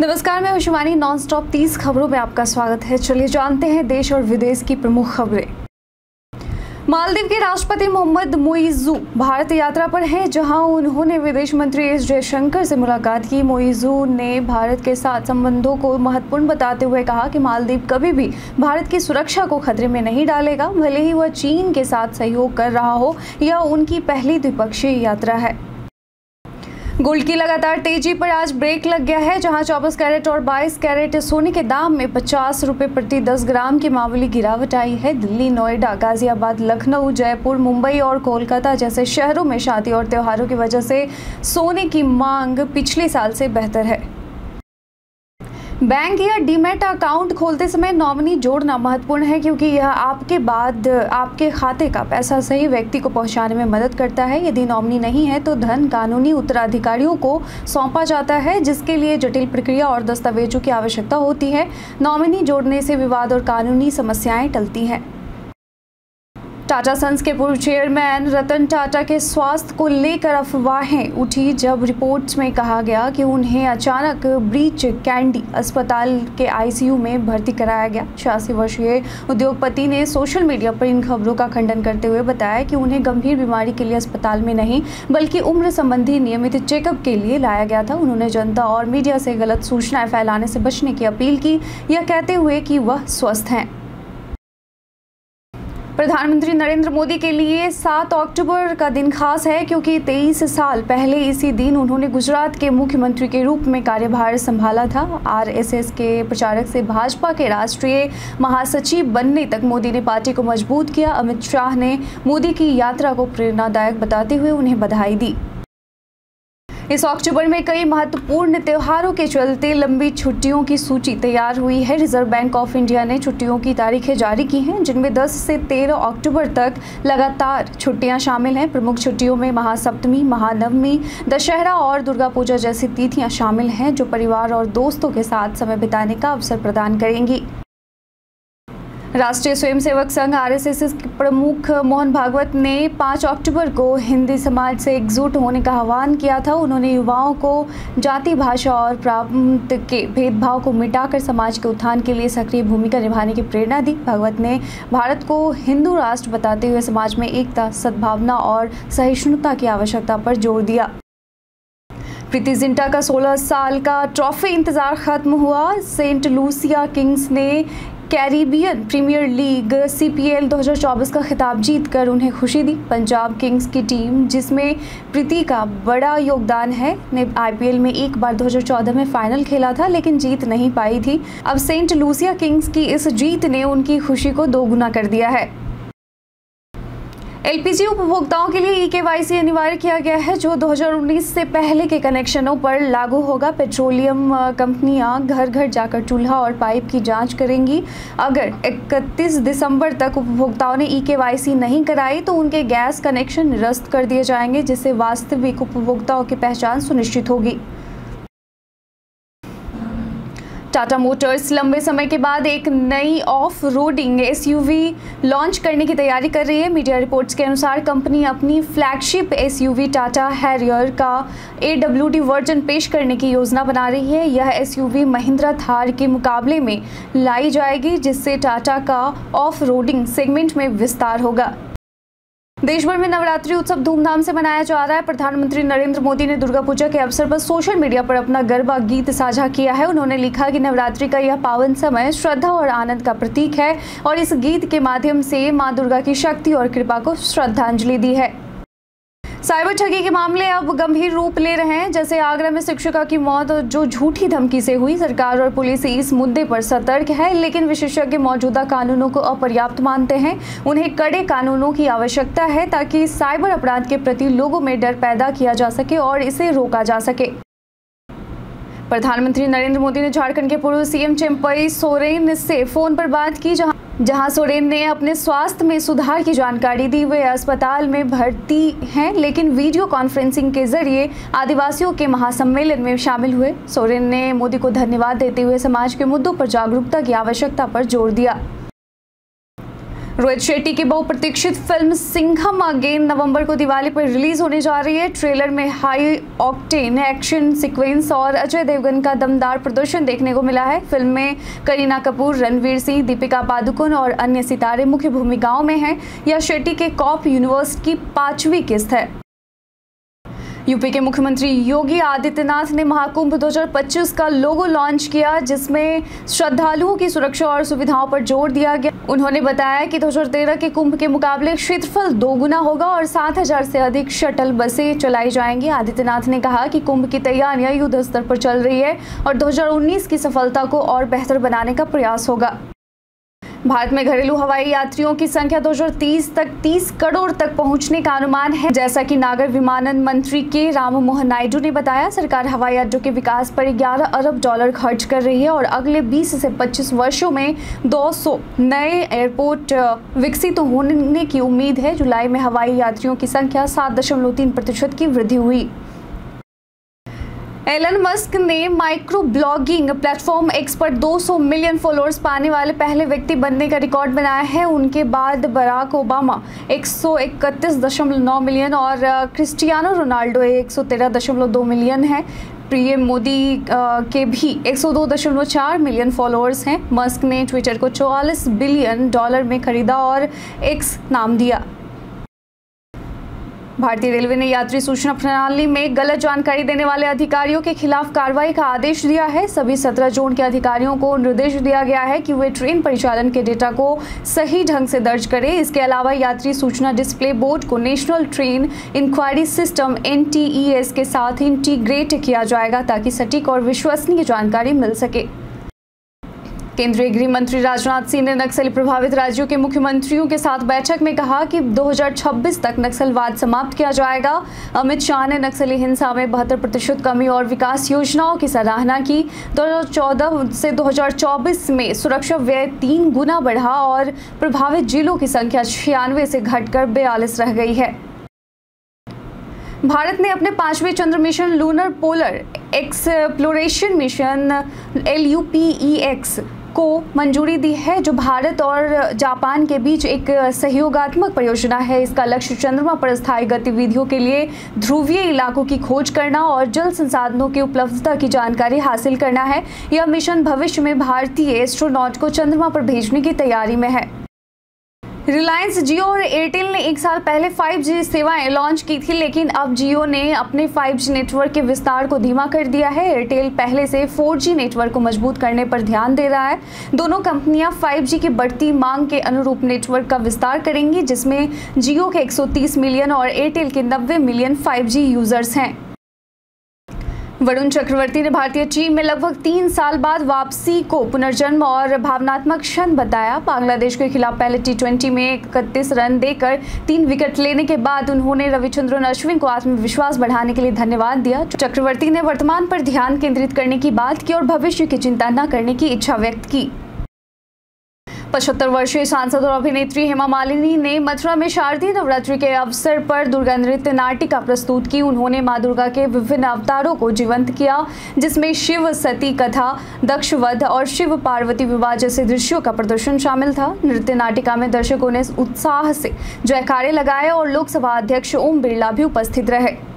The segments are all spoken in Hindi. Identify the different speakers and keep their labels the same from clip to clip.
Speaker 1: नमस्कार, मैं शिवानी। नॉन स्टॉप तीस खबरों में आपका स्वागत है। चलिए जानते हैं देश और विदेश की प्रमुख खबरें। मालदीव के राष्ट्रपति मोहम्मद मोइजू भारत यात्रा पर हैं, जहाँ उन्होंने विदेश मंत्री एस जयशंकर से मुलाकात की। मोइजू ने भारत के साथ संबंधों को महत्वपूर्ण बताते हुए कहा कि मालदीव कभी भी भारत की सुरक्षा को खतरे में नहीं डालेगा। भले ही वह चीन के साथ सहयोग कर रहा हो यह उनकी पहली द्विपक्षीय यात्रा है। गोल्ड की लगातार तेज़ी पर आज ब्रेक लग गया है, जहाँ 24 कैरेट और 22 कैरेट सोने के दाम में पचास रुपये प्रति 10 ग्राम की मामूली गिरावट आई है। दिल्ली, नोएडा, गाजियाबाद, लखनऊ, जयपुर, मुंबई और कोलकाता जैसे शहरों में शादी और त्योहारों की वजह से सोने की मांग पिछले साल से बेहतर है। बैंक या डीमेट अकाउंट खोलते समय नॉमिनी जोड़ना महत्वपूर्ण है क्योंकि यह आपके बाद, आपके खाते का पैसा सही व्यक्ति को पहुँचाने में मदद करता है। यदि नॉमिनी नहीं है तो धन कानूनी उत्तराधिकारियों को सौंपा जाता है, जिसके लिए जटिल प्रक्रिया और दस्तावेजों की आवश्यकता होती है। नॉमिनी जोड़ने से विवाद और कानूनी समस्याएँ टलती हैं। टाटा सन्स के पूर्व चेयरमैन रतन टाटा के स्वास्थ्य को लेकर अफवाहें उठी, जब रिपोर्ट्स में कहा गया कि उन्हें अचानक ब्रीच कैंडी अस्पताल के आईसीयू में भर्ती कराया गया। छियासी वर्षीय उद्योगपति ने सोशल मीडिया पर इन खबरों का खंडन करते हुए बताया कि उन्हें गंभीर बीमारी के लिए अस्पताल में नहीं, बल्कि उम्र संबंधी नियमित चेकअप के लिए लाया गया था। उन्होंने जनता और मीडिया से गलत सूचनाएँ फैलाने से बचने की अपील की, यह कहते हुए कि वह स्वस्थ हैं। प्रधानमंत्री नरेंद्र मोदी के लिए 7 अक्टूबर का दिन खास है, क्योंकि 23 साल पहले इसी दिन उन्होंने गुजरात के मुख्यमंत्री के रूप में कार्यभार संभाला था। आरएसएस के प्रचारक से भाजपा के राष्ट्रीय महासचिव बनने तक मोदी ने पार्टी को मज़बूत किया। अमित शाह ने मोदी की यात्रा को प्रेरणादायक बताते हुए उन्हें बधाई दी। इस अक्टूबर में कई महत्वपूर्ण त्योहारों के चलते लंबी छुट्टियों की सूची तैयार हुई है। रिज़र्व बैंक ऑफ़ इंडिया ने छुट्टियों की तारीखें जारी की हैं, जिनमें 10 से 13 अक्टूबर तक लगातार छुट्टियाँ शामिल हैं। प्रमुख छुट्टियों में महासप्तमी, महानवमी, दशहरा और दुर्गा पूजा जैसी तिथियाँ शामिल हैं, जो परिवार और दोस्तों के साथ समय बिताने का अवसर प्रदान करेंगी। राष्ट्रीय स्वयंसेवक संघ आरएसएस के प्रमुख मोहन भागवत ने 5 अक्टूबर को हिंदी समाज से एकजुट होने का आह्वान किया था। उन्होंने युवाओं को जाति, भाषा और प्रांत के भेदभाव को मिटाकर समाज के उत्थान के लिए सक्रिय भूमिका निभाने की प्रेरणा दी। भागवत ने भारत को हिंदू राष्ट्र बताते हुए समाज में एकता, सद्भावना और सहिष्णुता की आवश्यकता पर ज़ोर दिया। प्रीति जिंटा का 16 साल का ट्रॉफी इंतज़ार खत्म हुआ। सेंट लूसिया किंग्स ने कैरिबियन प्रीमियर लीग सीपीएल 2024 का खिताब जीतकर उन्हें खुशी दी। पंजाब किंग्स की टीम, जिसमें प्रीति का बड़ा योगदान है, ने आईपीएल में एक बार 2014 में फाइनल खेला था, लेकिन जीत नहीं पाई थी। अब सेंट लूसिया किंग्स की इस जीत ने उनकी खुशी को दोगुना कर दिया है। एलपीजी उपभोक्ताओं के लिए ई के अनिवार्य किया गया है, जो 2019 से पहले के कनेक्शनों पर लागू होगा। पेट्रोलियम कंपनियाँ घर घर जाकर चूल्हा और पाइप की जाँच करेंगी। अगर 31 दिसंबर तक उपभोक्ताओं ने ई के नहीं कराई तो उनके गैस कनेक्शन निरस्त कर दिए जाएँगे, जिससे वास्तविक उपभोक्ताओं की पहचान सुनिश्चित होगी। टाटा मोटर्स लंबे समय के बाद एक नई ऑफ़ रोडिंग एसयूवी लॉन्च करने की तैयारी कर रही है। मीडिया रिपोर्ट्स के अनुसार कंपनी अपनी फ्लैगशिप एसयूवी टाटा हैरियर का एडब्ल्यूडी वर्जन पेश करने की योजना बना रही है। यह एसयूवी महिंद्रा थार के मुकाबले में लाई जाएगी, जिससे टाटा का ऑफ़ रोडिंग सेगमेंट में विस्तार होगा। देश भर में नवरात्रि उत्सव धूमधाम से मनाया जा रहा है। प्रधानमंत्री नरेंद्र मोदी ने दुर्गा पूजा के अवसर पर सोशल मीडिया पर अपना गरबा गीत साझा किया है। उन्होंने लिखा कि नवरात्रि का यह पावन समय श्रद्धा और आनंद का प्रतीक है और इस गीत के माध्यम से माँ दुर्गा की शक्ति और कृपा को श्रद्धांजलि दी है। साइबर ठगी के मामले अब गंभीर रूप ले रहे हैं। जैसे आगरा में शिक्षिका की मौत जो झूठी धमकी से हुई, सरकार और पुलिस इस मुद्दे पर सतर्क है, लेकिन विशेषज्ञ मौजूदा कानूनों को अपर्याप्त मानते हैं। उन्हें कड़े कानूनों की आवश्यकता है ताकि साइबर अपराध के प्रति लोगों में डर पैदा किया जा सके और इसे रोका जा सके। प्रधानमंत्री नरेंद्र मोदी ने झारखंड के पूर्व सीएम चिम्पई सोरेन से फ़ोन पर बात की, जहाँ जहाँ सोरेन ने अपने स्वास्थ्य में सुधार की जानकारी दी। वे अस्पताल में भर्ती हैं, लेकिन वीडियो कॉन्फ्रेंसिंग के ज़रिए आदिवासियों के महासम्मेलन में शामिल हुए। सोरेन ने मोदी को धन्यवाद देते हुए समाज के मुद्दों पर जागरूकता की आवश्यकता पर ज़ोर दिया। रोहित शेट्टी की बहुप्रतीक्षित फ़िल्म सिंघम अगेन नवंबर को दिवाली पर रिलीज़ होने जा रही है। ट्रेलर में हाई ऑक्टेन एक्शन सीक्वेंस और अजय देवगन का दमदार प्रदर्शन देखने को मिला है। फ़िल्म में करीना कपूर, रणवीर सिंह, दीपिका पादुकोण और अन्य सितारे मुख्य भूमिकाओं में हैं। यह शेट्टी के कॉप यूनिवर्स की पांचवी किस्त है। यूपी के मुख्यमंत्री योगी आदित्यनाथ ने महाकुंभ 2025 का लोगो लॉन्च किया, जिसमें श्रद्धालुओं की सुरक्षा और सुविधाओं पर ज़ोर दिया गया। उन्होंने बताया कि 2013 के कुंभ के मुकाबले क्षेत्रफल दोगुना होगा और 7000 से अधिक शटल बसें चलाई जाएँगी। आदित्यनाथ ने कहा कि कुंभ की तैयारियाँ युद्ध स्तर पर चल रही है और 2019 की सफलता को और बेहतर बनाने का प्रयास होगा। भारत में घरेलू हवाई यात्रियों की संख्या 2030 तक 30 करोड़ तक पहुँचने का अनुमान है। जैसा कि नागर विमानन मंत्री के राम मोहन नायडू ने बताया, सरकार हवाई अड्डों के विकास पर 11 अरब डॉलर खर्च कर रही है और अगले 20 से 25 वर्षों में 200 नए एयरपोर्ट विकसित होने की उम्मीद है। जुलाई में हवाई यात्रियों की संख्या सात प्रतिशत की वृद्धि हुई। एलन मस्क ने माइक्रो ब्लॉगिंग प्लेटफॉर्म एक्स पर 200 मिलियन फॉलोअर्स पाने वाले पहले व्यक्ति बनने का रिकॉर्ड बनाया है। उनके बाद बराक ओबामा 131.9 मिलियन और क्रिस्टियानो रोनाल्डो 113.2 मिलियन है। पीएम मोदी के भी 102.4 मिलियन फॉलोअर्स हैं। मस्क ने ट्विटर को 44 बिलियन डॉलर में खरीदा और एक्स नाम दिया। भारतीय रेलवे ने यात्री सूचना प्रणाली में गलत जानकारी देने वाले अधिकारियों के खिलाफ कार्रवाई का आदेश दिया है। सभी सत्रह जोन के अधिकारियों को निर्देश दिया गया है कि वे ट्रेन परिचालन के डेटा को सही ढंग से दर्ज करें। इसके अलावा यात्री सूचना डिस्प्ले बोर्ड को National Train Enquiry System NTES के साथ इंटीग्रेट किया जाएगा ताकि सटीक और विश्वसनीय जानकारी मिल सके। केंद्रीय गृह मंत्री राजनाथ सिंह ने नक्सली प्रभावित राज्यों के मुख्यमंत्रियों के साथ बैठक में कहा कि 2026 तक नक्सलवाद समाप्त किया जाएगा। अमित शाह ने नक्सली हिंसा में बहत्तर प्रतिशत कमी और विकास योजनाओं की सराहना की। 2014 से 2024 में सुरक्षा व्यय तीन गुना बढ़ा और प्रभावित जिलों की संख्या छियानवे से घटकर बयालीस रह गई है। भारत ने अपने पाँचवें चंद्र mission lunar polar exploration mission L U P E X को मंजूरी दी है, जो भारत और जापान के बीच एक सहयोगात्मक परियोजना है। इसका लक्ष्य चंद्रमा पर स्थायी गतिविधियों के लिए ध्रुवीय इलाकों की खोज करना और जल संसाधनों की उपलब्धता की जानकारी हासिल करना है। यह मिशन भविष्य में भारतीय एस्ट्रोनॉट को चंद्रमा पर भेजने की तैयारी में है। रिलायंस जियो और एयरटेल ने एक साल पहले 5G सेवाएँ लॉन्च की थी, लेकिन अब जियो ने अपने 5G नेटवर्क के विस्तार को धीमा कर दिया है। एयरटेल पहले से 4G नेटवर्क को मज़बूत करने पर ध्यान दे रहा है। दोनों कंपनियाँ 5G की बढ़ती मांग के अनुरूप नेटवर्क का विस्तार करेंगी, जिसमें जियो के 130 मिलियन और एयरटेल के 90 मिलियन 5G यूज़र्स हैं। वरुण चक्रवर्ती ने भारतीय टीम में लगभग तीन साल बाद वापसी को पुनर्जन्म और भावनात्मक क्षण बताया। बांग्लादेश के खिलाफ पहले टी में इकतीस रन देकर तीन विकेट लेने के बाद उन्होंने रविचंद्रन अश्विन को आत्मविश्वास बढ़ाने के लिए धन्यवाद दिया। चक्रवर्ती ने वर्तमान पर ध्यान केंद्रित करने की बात की और भविष्य की चिंता न करने की इच्छा व्यक्त की। पचहत्तर वर्षीय सांसद और अभिनेत्री हेमा मालिनी ने मथुरा में शारदीय नवरात्रि के अवसर पर दुर्गा नृत्य नाटिका प्रस्तुत की। उन्होंने माँ दुर्गा के विभिन्न अवतारों को जीवंत किया, जिसमें शिव, सती कथा, दक्षवध और शिव पार्वती विवाह जैसे दृश्यों का प्रदर्शन शामिल था। नृत्य नाटिका में दर्शकों ने उत्साह से जयकारे लगाए और लोकसभा अध्यक्ष ओम बिरला भी उपस्थित रहे।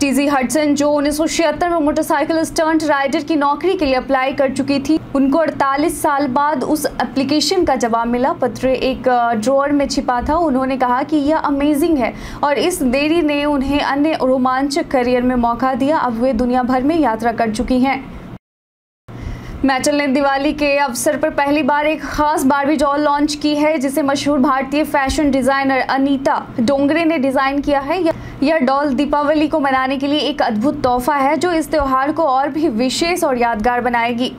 Speaker 1: टीजी हडसन, जो उन्नीस सौ छिहत्तर में मोटरसाइकिल स्टंट राइडर की नौकरी के लिए अप्लाई कर चुकी थी, उनको 48 साल बाद उस एप्लीकेशन का जवाब मिला। पत्र एक ड्रॉर में छिपा था। उन्होंने कहा कि यह अमेजिंग है और इस देरी ने उन्हें अन्य रोमांचक करियर में मौका दिया। अब वे दुनिया भर में यात्रा कर चुकी हैं। मैटल ने दिवाली के अवसर पर पहली बार एक खास बारबी डॉल लॉन्च की है, जिसे मशहूर भारतीय फ़ैशन डिज़ाइनर अनीता डोंगरे ने डिज़ाइन किया है। यह डॉल दीपावली को मनाने के लिए एक अद्भुत तोहफा है, जो इस त्योहार को और भी विशेष और यादगार बनाएगी।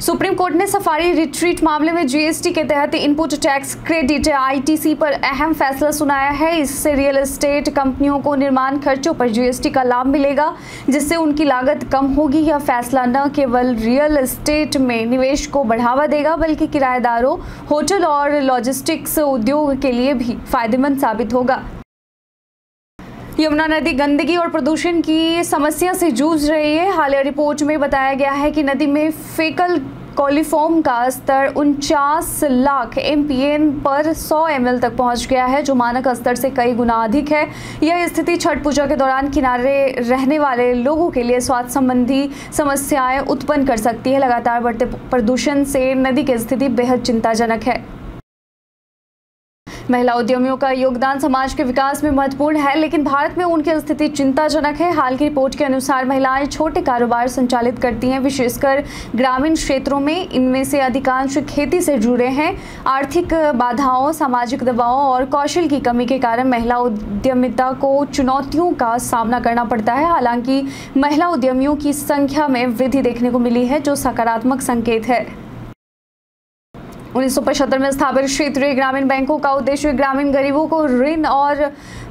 Speaker 1: सुप्रीम कोर्ट ने सफारी रिट्रीट मामले में जीएसटी के तहत इनपुट टैक्स क्रेडिट आईटीसी पर अहम फैसला सुनाया है। इससे रियल एस्टेट कंपनियों को निर्माण खर्चों पर जीएसटी का लाभ मिलेगा, जिससे उनकी लागत कम होगी। यह फैसला न केवल रियल एस्टेट में निवेश को बढ़ावा देगा, बल्कि किराएदारों, होटल और लॉजिस्टिक्स उद्योग के लिए भी फ़ायदेमंद साबित होगा। यमुना नदी गंदगी और प्रदूषण की समस्या से जूझ रही है। हालिया रिपोर्ट में बताया गया है कि नदी में फेकल कोलिफॉर्म का स्तर उनचास लाख एमपीएन पर 100 एमएल तक पहुँच गया है, जो मानक स्तर से कई गुना अधिक है। यह स्थिति छठ पूजा के दौरान किनारे रहने वाले लोगों के लिए स्वास्थ्य संबंधी समस्याएँ उत्पन्न कर सकती है। लगातार बढ़ते प्रदूषण से नदी की स्थिति बेहद चिंताजनक है। महिला उद्यमियों का योगदान समाज के विकास में महत्वपूर्ण है, लेकिन भारत में उनकी स्थिति चिंताजनक है। हाल की रिपोर्ट के अनुसार महिलाएँ छोटे कारोबार संचालित करती हैं, विशेषकर ग्रामीण क्षेत्रों में। इनमें से अधिकांश खेती से जुड़े हैं। आर्थिक बाधाओं, सामाजिक दबावों और कौशल की कमी के कारण महिला उद्यमिता को चुनौतियों का सामना करना पड़ता है। हालाँकि महिला उद्यमियों की संख्या में वृद्धि देखने को मिली है, जो सकारात्मक संकेत है। उन्नीस सौ पचहत्तर में स्थापित क्षेत्रीय ग्रामीण बैंकों का उद्देश्य ग्रामीण गरीबों को ऋण और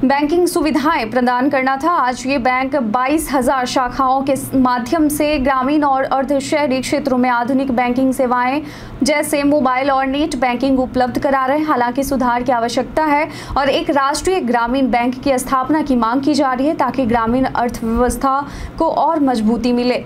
Speaker 1: बैंकिंग सुविधाएँ प्रदान करना था। आज ये बैंक बाईस हज़ार शाखाओं के माध्यम से ग्रामीण और अर्ध शहरी क्षेत्रों में आधुनिक बैंकिंग सेवाएँ, जैसे मोबाइल और नेट बैंकिंग उपलब्ध करा रहे हैं। हालाँकि सुधार की आवश्यकता है और एक राष्ट्रीय ग्रामीण बैंक की स्थापना की मांग की जा रही है ताकि ग्रामीण अर्थव्यवस्था को और मजबूती मिले।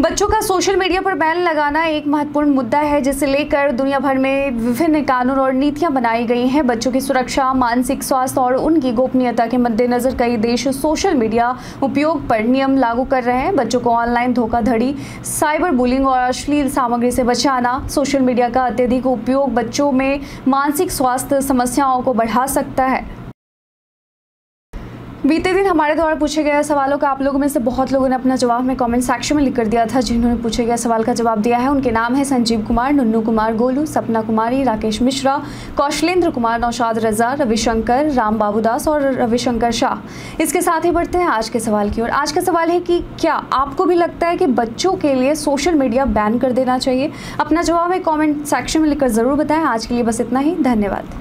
Speaker 1: बच्चों का सोशल मीडिया पर बैन लगाना एक महत्वपूर्ण मुद्दा है, जिसे लेकर दुनिया भर में विभिन्न कानून और नीतियाँ बनाई गई हैं। बच्चों की सुरक्षा, मानसिक स्वास्थ्य और उनकी गोपनीयता के मद्देनजर कई देश सोशल मीडिया उपयोग पर नियम लागू कर रहे हैं। बच्चों को ऑनलाइन धोखाधड़ी, साइबर बुलिंग और अश्लील सामग्री से बचाना, सोशल मीडिया का अत्यधिक उपयोग बच्चों में मानसिक स्वास्थ्य समस्याओं को बढ़ा सकता है। बीते दिन हमारे द्वारा पूछे गए सवालों का आप लोगों में से बहुत लोगों ने अपना जवाब में कमेंट सेक्शन में लिख कर दिया था, जिन्होंने पूछे गए सवाल का जवाब दिया है। उनके नाम है संजीव कुमार, नुन्नू कुमार गोलू, सपना कुमारी, राकेश मिश्रा, कौशलेंद्र कुमार, नौशाद रजा, रविशंकर, राम बाबूदास और रविशंकर शाह। इसके साथ ही बढ़ते हैं आज के सवाल की ओर। आज का सवाल है कि क्या आपको भी लगता है कि बच्चों के लिए सोशल मीडिया बैन कर देना चाहिए? अपना जवाब में कॉमेंट सेक्शन में लिखकर ज़रूर बताएँ। आज के लिए बस इतना ही। धन्यवाद।